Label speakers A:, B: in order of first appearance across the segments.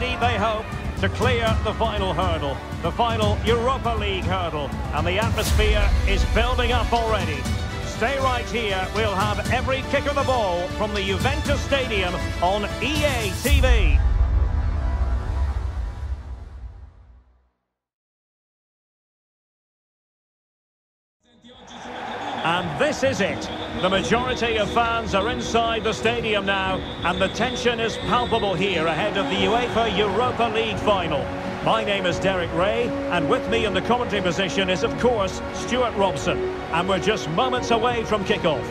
A: ready, they hope, to clear the final hurdle, the final Europa League hurdle, and the atmosphere is building up already. Stay right here, we'll have every kick of the ball from the Juventus Stadium on EA TV. And this is it. The majority of fans are inside the stadium now, and the tension is palpable here ahead of the UEFA Europa League final. My name is Derek Ray, and with me in the commentary position is, of course, Stuart Robson. And we're just moments away from kickoff.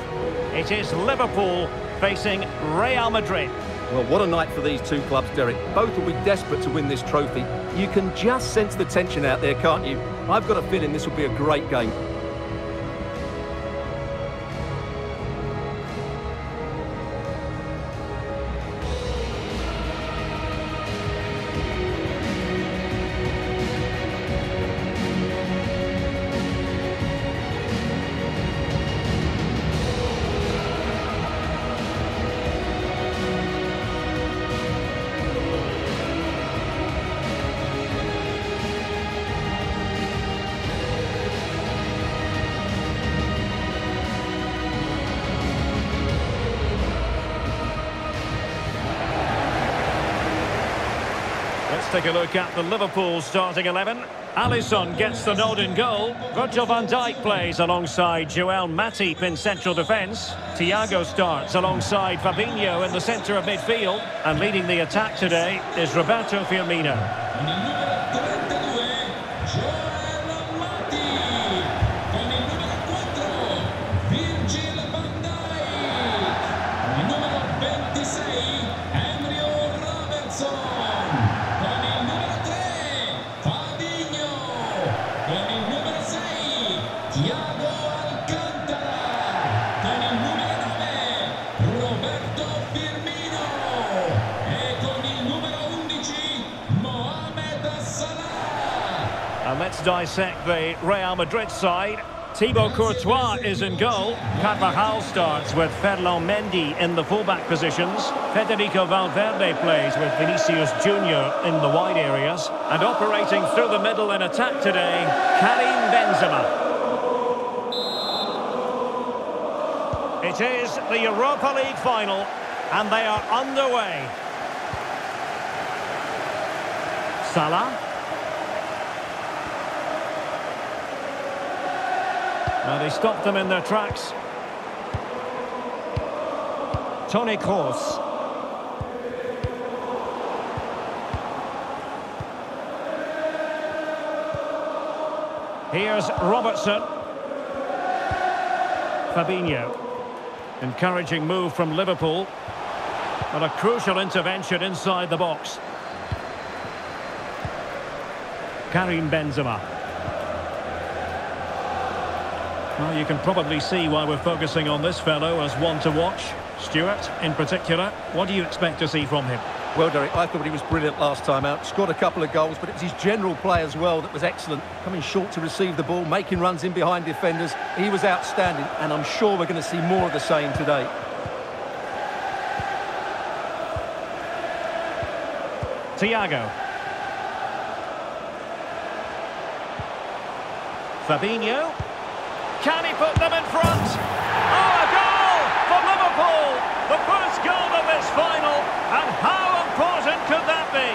A: It is Liverpool facing Real Madrid.
B: Well, what a night for these two clubs, Derek. Both will be desperate to win this trophy. You can just sense the tension out there, can't you? I've got a feeling this will be a great game.
A: Let's take a look at the Liverpool starting 11. Alisson gets the nod in goal. Virgil van Dijk plays alongside Joel Matip in central defence. Thiago starts alongside Fabinho in the centre of midfield. And leading the attack today is Roberto Firmino. Dissect the Real Madrid side. Thibaut Courtois is in goal. Carvajal starts with Ferland Mendy in the fullback positions. Federico Valverde plays with Vinicius Junior in the wide areas. And operating through the middle in attack today, Karim Benzema. It is the Europa League final, and they are underway. Salah. Well, he stopped them in their tracks. Toni Kroos. Here's Robertson. Fabinho. Encouraging move from Liverpool. But a crucial intervention inside the box. Karim Benzema. Well, you can probably see why we're focusing on this fellow as one to watch. Stuart, in particular, what do you expect to see from him?
B: Well, Derek, I thought he was brilliant last time out. Scored a couple of goals, but it was his general play as well that was excellent. Coming short to receive the ball, making runs in behind defenders. He was outstanding, and I'm sure we're going to see more of the same today.
A: Thiago. Fabinho. Put them in front? Oh, a goal for Liverpool! The first goal of this final, and how important could that be?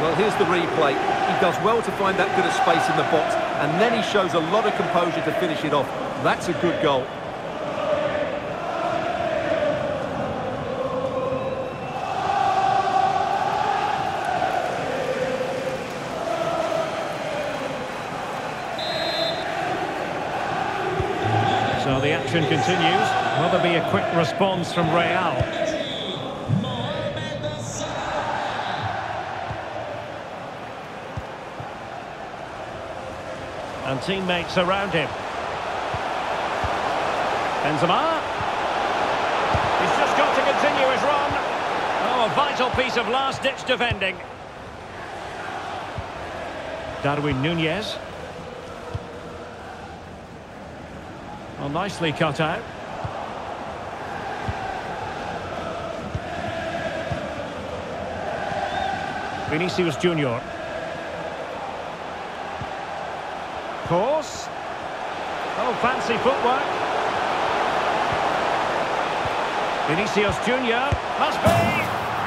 B: Well, here's the replay. He does well to find that bit of space in the box, and then he shows a lot of composure to finish it off. That's a good goal.
A: The action continues. Will there be a quick response from Real? And teammates around him. Benzema. He's just got to continue his run. Oh, a vital piece of last-ditch defending. Darwin Nunez. Nicely cut out. Vinicius Junior. Kroos. Oh, fancy footwork. Vinicius Junior. Must be.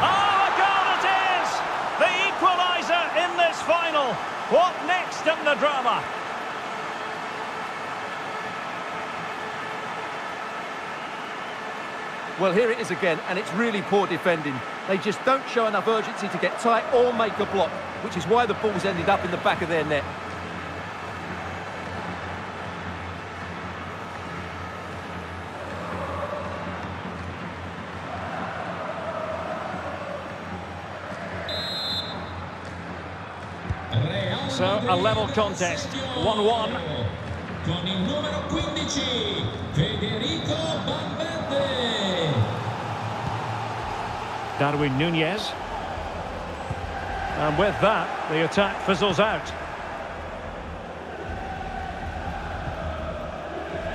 A: Oh, a goal it is! The equaliser in this final. What next in the drama?
B: Well, here it is again, and it's really poor defending. They just don't show enough urgency to get tight or make a block, which is why the ball's ended up in the back of their net.
A: So, a level contest, 1-1.
C: Con il numero 15, Federico Valverde.
A: Darwin Nunez. And with that, the attack fizzles out.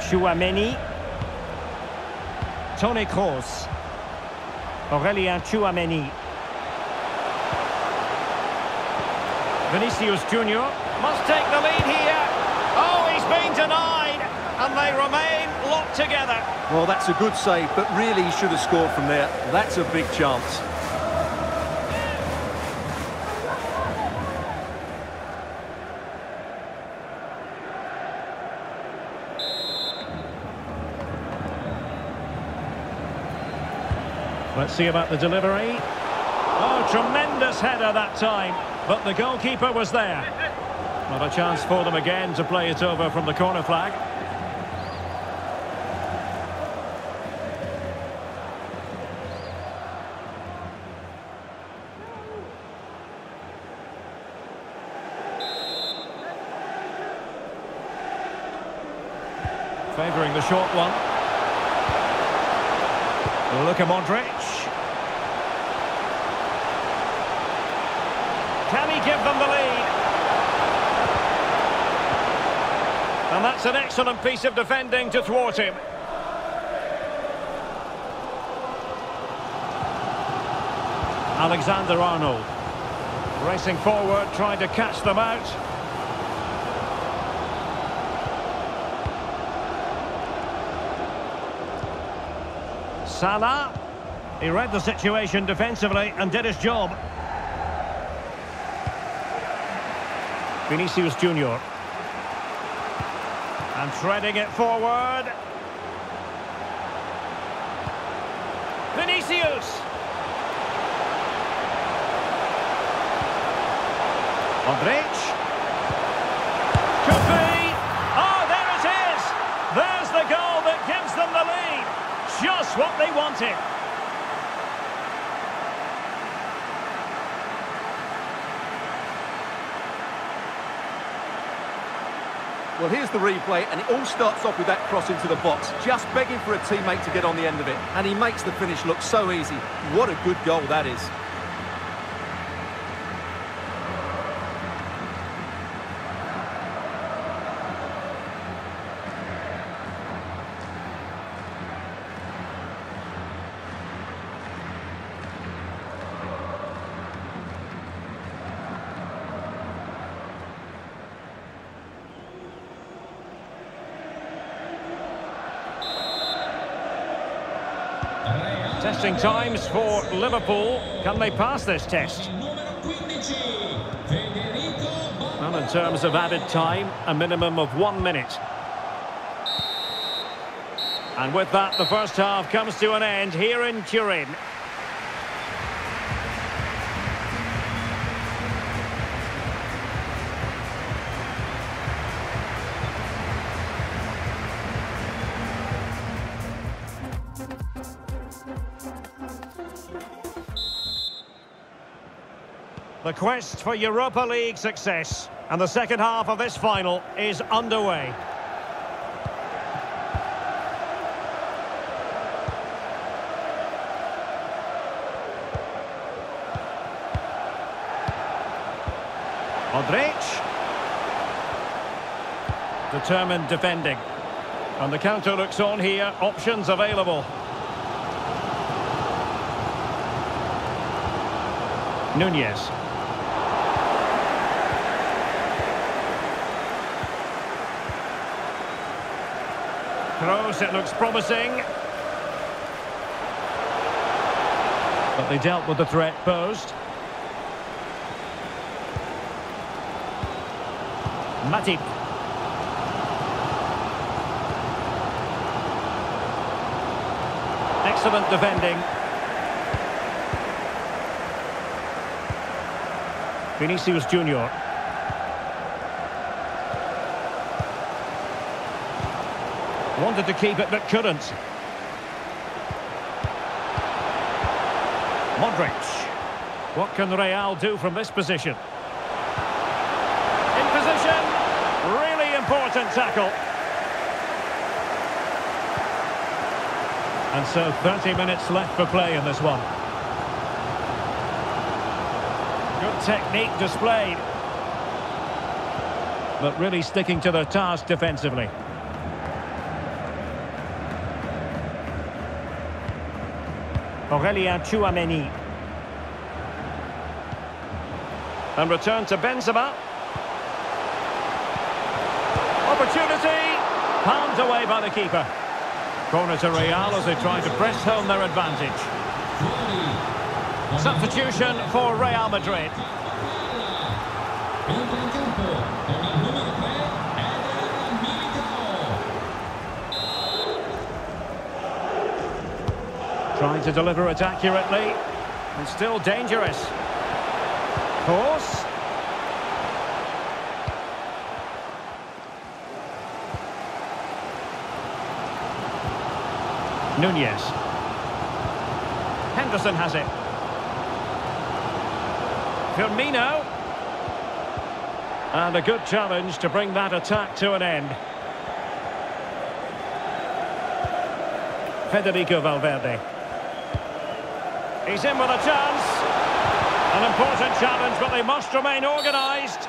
A: Chouameni. Toni Kroos. Aurelien Chouameni. Vinicius Junior must take the lead here. Oh, he's been denied, and they remain locked together.
B: Well, that's a good save, but really he should have scored from there. That's a big chance.
A: Let's see about the delivery. Oh, tremendous header that time, but the goalkeeper was there. Not a chance for them again to play it over from the corner flag. Favouring the short one. Luka Modric. Can he give them the lead? And that's an excellent piece of defending to thwart him. Alexander Arnold. Racing forward, trying to catch them out. Salah. He read the situation defensively and did his job. Vinicius Junior. And threading it forward. Vinicius. Modric. Could be. Oh, there it is. There's the goal that gives them the lead. Just what they wanted.
B: Well, here's the replay, and it all starts off with that cross into the box, just begging for a teammate to get on the end of it. And he makes the finish look so easy. What a good goal that is.
A: Testing times for Liverpool. Can they pass this test?
C: Numero 15, Federico Valverde.
A: Well, in terms of added time, a minimum of one minute. And with that, the first half comes to an end here in Turin. The quest for Europa League success. And the second half of this final is underway. Modric. Determined defending. And the counter looks on here, options available. Nunez. Kroos, it looks promising. But they dealt with the threat posed. Matip. Excellent defending. Vinicius Junior. Wanted to keep it but couldn't. Modric. What can Real do from this position? In position. Really important tackle. And so 30 minutes left for play in this one. Good technique displayed. But really sticking to their task defensively. Aurelien Chouameni. And return to Benzema. Opportunity. Palmed away by the keeper. Corner to Real as they try to press home their advantage. Substitution for Real Madrid. Trying to deliver it accurately. And still dangerous. Kroos. Nunez. Henderson has it. Firmino. And a good challenge to bring that attack to an end. Federico Valverde. He's in with a chance. An important challenge, but they must remain organised.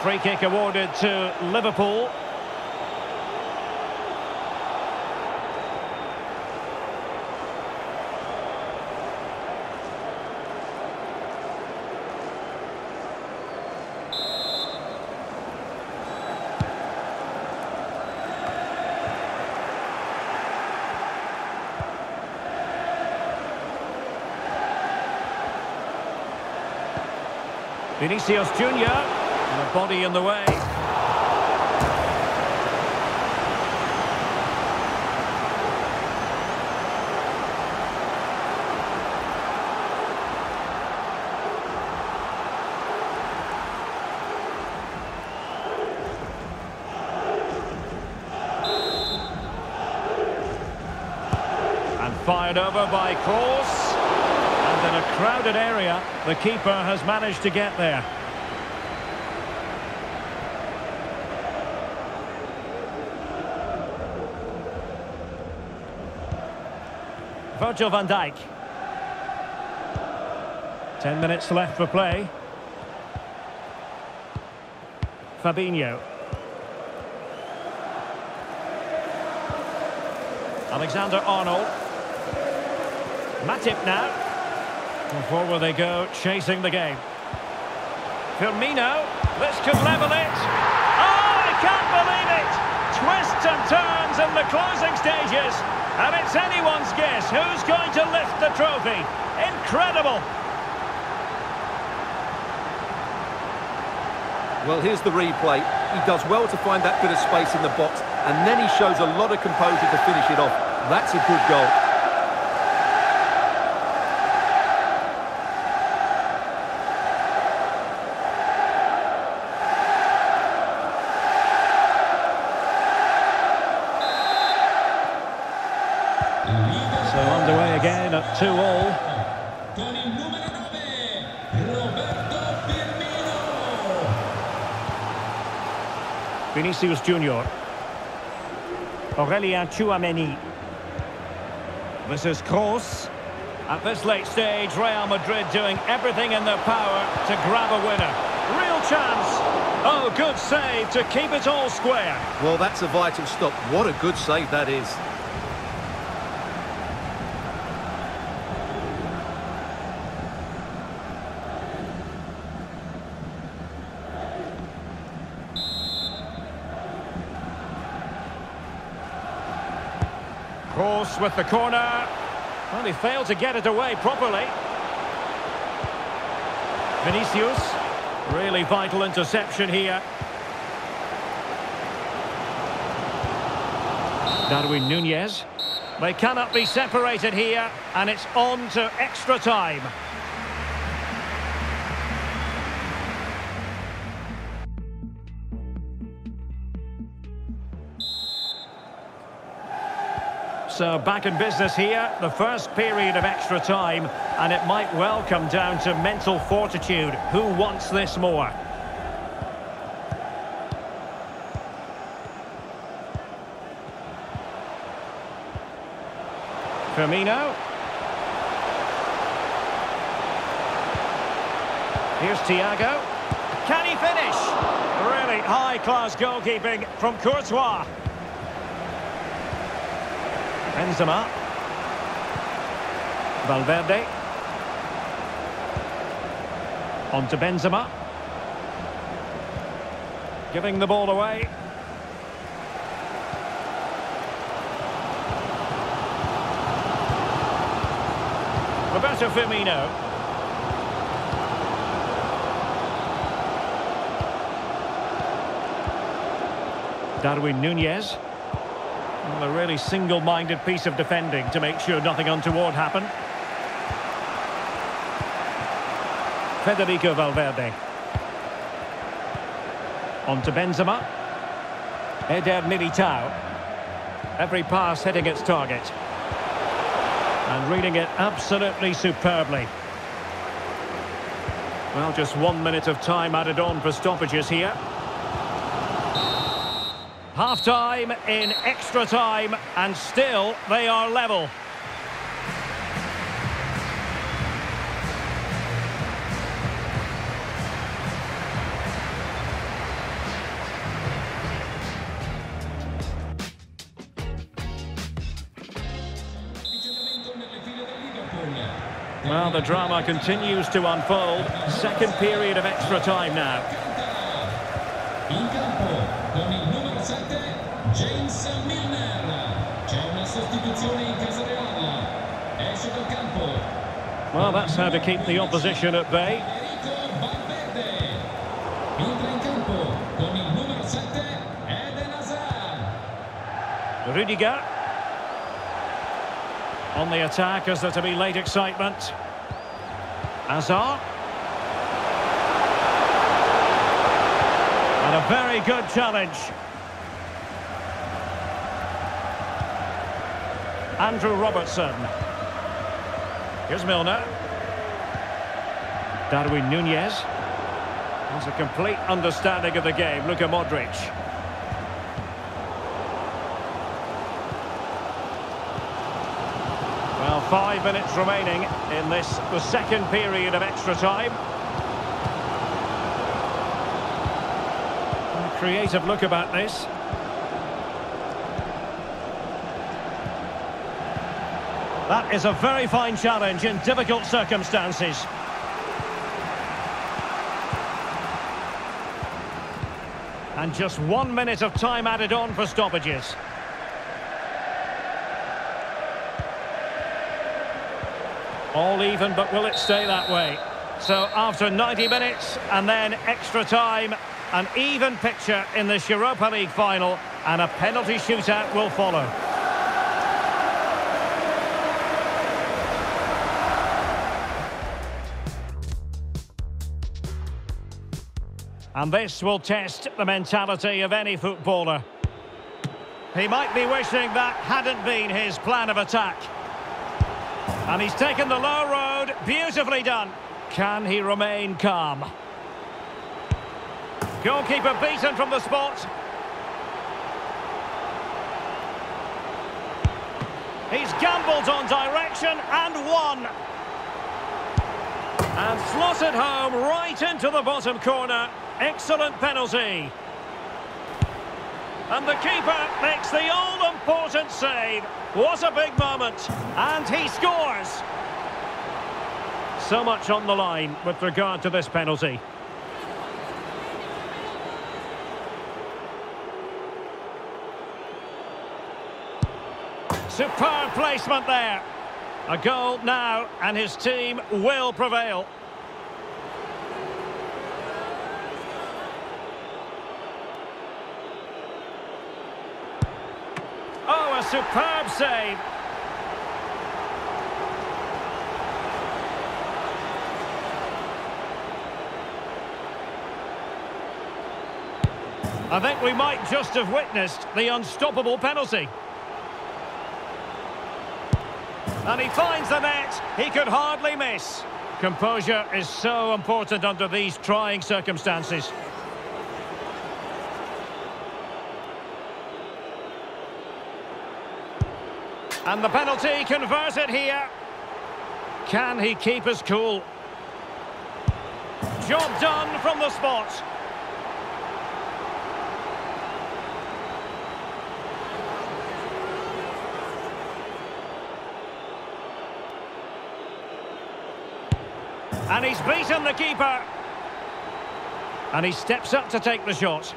A: Free kick awarded to Liverpool. Vinicius Junior, and a body in the way. And fired over by Kroos. In a crowded area, the keeper has managed to get there. Virgil van Dijk. Ten minutes left for play. Fabinho. Alexander Arnold. Matip now. And forward they go, chasing the game. Firmino, this could level it. Oh, I can't believe it! Twists and turns in the closing stages. And it's anyone's guess who's going to lift the trophy. Incredible!
B: Well, here's the replay. He does well to find that bit of space in the box, and then he shows a lot of composure to finish it off. That's a good goal.
A: So underway again at 2 all.
C: Con il numero 9 Roberto Firmino.
A: Vinicius Junior. Aurelien Chouameni. This is Kroos. At this late stage, Real Madrid doing everything in their power to grab a winner. Real chance. Oh, good save to keep it all square.
B: Well, that's a vital stop. What a good save that is.
A: With the corner. Well, he failed to get it away properly. Vinicius. Really vital interception here. Darwin Nunez. They cannot be separated here, and it's on to extra time. Back in business here, the first period of extra time, and it might well come down to mental fortitude. Who wants this more? Firmino. Here's Thiago. Can he finish? Really high-class goalkeeping from Courtois. Benzema. Valverde. On to Benzema. Giving the ball away. Roberto Firmino. Darwin Nunez. A really single-minded piece of defending to make sure nothing untoward happened. Federico Valverde. On to Benzema. Eder Militao. Every pass hitting its target. And reading it absolutely superbly. Well, just one minute of time added on for stoppages here. Half-time in extra time, and still they are level. Well, the drama continues to unfold. Second period of extra time now. Well, that's how to keep the opposition at bay.
C: Federico Valverde. Entra in campo con il numero 7 Eden Hazard.
A: Rudiger. On the attack as there to be late excitement. Hazard. And a very good challenge. Andrew Robertson. Here's Milner. Darwin Nunez. Has a complete understanding of the game. Luka Modric. Well, five minutes remaining in this, the second period of extra time. A creative look about this. That is a very fine challenge in difficult circumstances. And just one minute of time added on for stoppages. All even, but will it stay that way? So after 90 minutes and then extra time, an even picture in this Europa League final and a penalty shootout will follow. And this will test the mentality of any footballer. He might be wishing that hadn't been his plan of attack. And he's taken the low road. Beautifully done. Can he remain calm? Goalkeeper beaten from the spot. He's gambled on direction and won. And slotted home right into the bottom corner. Excellent penalty. And the keeper makes the all-important save. What a big moment. And he scores. So much on the line with regard to this penalty. Superb placement there. A goal now, and his team will prevail. Oh, a superb save. I think we might just have witnessed the unstoppable penalty. And he finds the net. He could hardly miss. Composure is so important under these trying circumstances. And the penalty converted here. Can he keep his cool? Job done from the spot. And he's beaten the keeper. And he steps up to take the shot.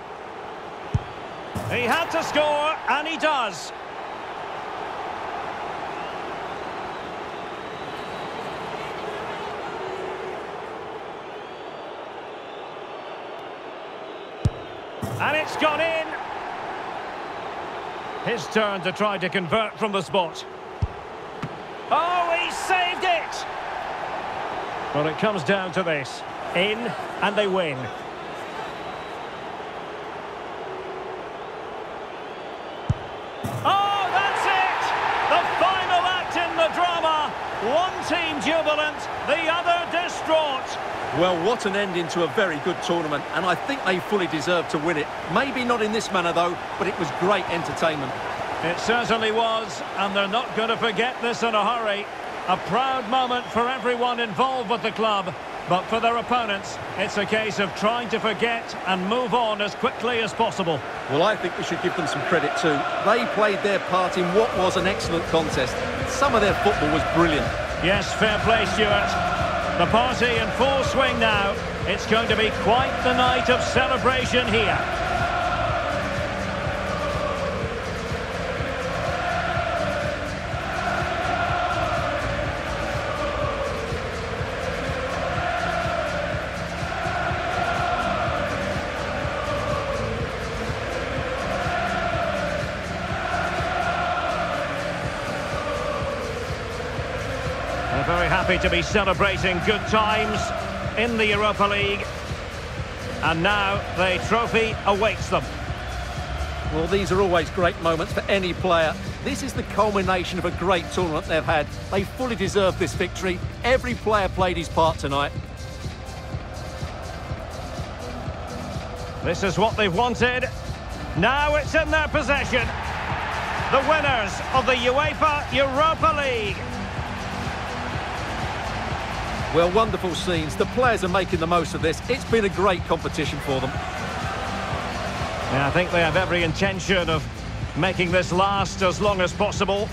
A: He had to score, and he does. And it's gone in. His turn to try to convert from the spot. Oh, he saved it! Well, it comes down to this. In, and they win.
B: Well, what an ending to a very good tournament, and I think they fully deserve to win it. Maybe not in this manner, though, but it was great entertainment.
A: It certainly was, and they're not going to forget this in a hurry. A proud moment for everyone involved with the club, but for their opponents, it's a case of trying to forget and move on as quickly as possible.
B: Well, I think we should give them some credit too. They played their part in what was an excellent contest. Some of their football was brilliant.
A: Yes, fair play, Stuart. The party in full swing now. It's going to be quite the night of celebration here. They're very happy to be celebrating good times in the Europa League. And now the trophy awaits them.
B: Well, these are always great moments for any player. This is the culmination of a great tournament they've had. They fully deserve this victory. Every player played his part tonight.
A: This is what they've wanted. Now it's in their possession. The winners of the UEFA Europa League.
B: Well, wonderful scenes. The players are making the most of this. It's been a great competition for them.
A: Yeah, I think they have every intention of making this last as long as possible.